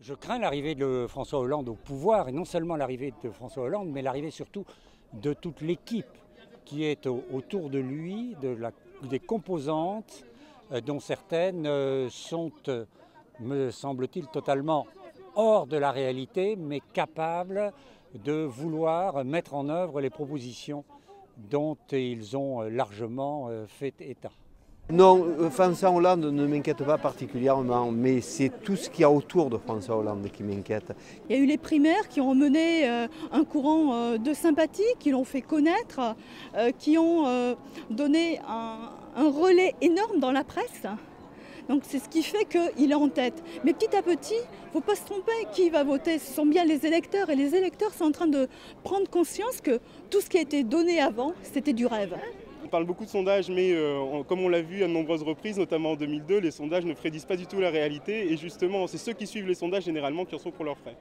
Je crains l'arrivée de François Hollande au pouvoir, et non seulement l'arrivée de François Hollande, mais l'arrivée surtout de toute l'équipe qui est autour de lui, des composantes, euh, dont certaines euh, sont, euh, me semble-t-il, totalement hors de la réalité, mais capables de vouloir mettre en œuvre les propositions dont ils ont largement fait état. Non, euh, François Hollande ne m'inquiète pas particulièrement, mais c'est tout ce qu'il y a autour de François Hollande qui m'inquiète. Il y a eu les primaires qui ont mené euh, un courant euh, de sympathie, qui l'ont fait connaître, qui ont donné un, relais énorme dans la presse. Donc c'est ce qui fait qu'il est en tête. Mais petit à petit, il ne faut pas se tromper, qui va voter Ce sont bien les électeurs. Et les électeurs sont en train de prendre conscience que tout ce qui a été donné avant, c'était du rêve. On parle beaucoup de sondages, mais euh, comme on l'a vu à de nombreuses reprises, notamment en 2002, les sondages ne prédisent pas du tout la réalité. Et justement, c'est ceux qui suivent les sondages généralement qui en sont pour leurs frais.